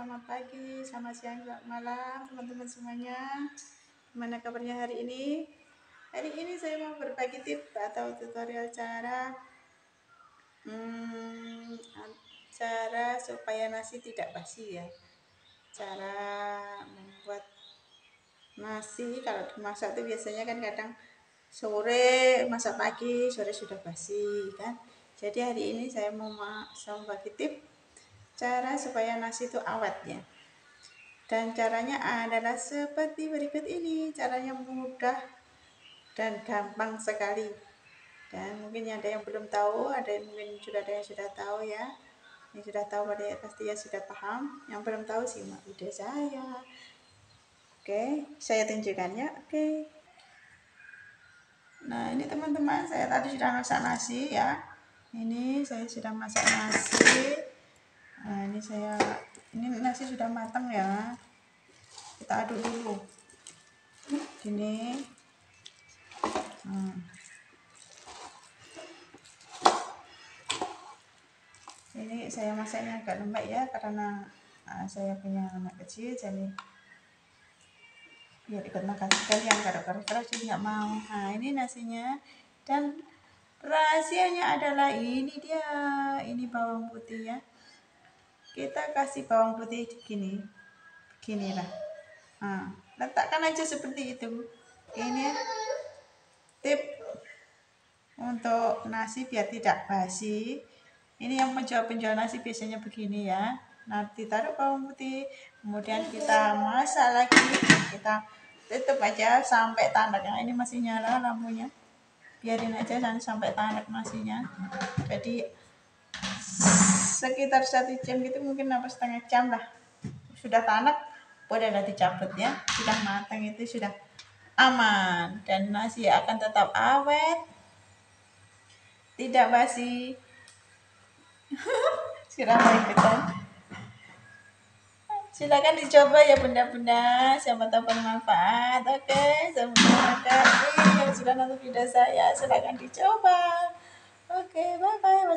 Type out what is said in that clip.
selamat pagi, selamat siang, selamat malam teman-teman semuanya. Gimana kabarnya hari ini? Hari ini saya mau berbagi tips atau tutorial cara hmm, cara supaya nasi tidak basi ya. Cara membuat nasi kalau dimasak itu biasanya kan kadang sore masak pagi, sore sudah basi kan. Jadi hari ini saya mau saya mau bagi tips cara supaya nasi itu awet ya. Dan caranya adalah seperti berikut ini. Caranya mudah dan gampang sekali. Dan mungkin ada yang belum tahu ada yang mungkin sudah ada yang sudah tahu ya. Yang sudah tahu pada pasti ya sudah paham. Yang belum tahu simak video saya. Oke saya tunjukkan ya. Oke. Nah ini teman-teman saya tadi sudah masak nasi ya. Ini saya sudah masak nasi nah ini saya ini nasi sudah matang ya. Kita aduk dulu. Gini. Hmm. ini saya masaknya agak lembek ya karena uh, saya punya anak kecil jadi biar ikut makan sekalian kalau keras jadi nggak mau. Nah ini nasinya. Dan rahasianya adalah ini dia ini bawang putih ya kita kasih bawang putih gini. Gini lah. Nah, letakkan aja seperti itu. Ini tip untuk nasi biar tidak basi. Ini yang penjual-penjual nasi biasanya begini ya. Nanti taruh bawang putih. Kemudian kita masak lagi. Kita tutup aja sampai tanak. Yang ini masih nyala lampunya. Biarin aja sampai tanak nasinya. Jadi sekitar satu jam gitu mungkin apa setengah jam lah. Sudah tanak bolehlah dicabut ya. Sudah matang itu sudah aman. Dan nasi akan tetap awet. Tidak basi. Silakan ikutan. Silakan dicoba ya bunda-bunda. Siapa tahu bermanfaat. Oke terima kasih yang sudah nonton video saya. Silakan dicoba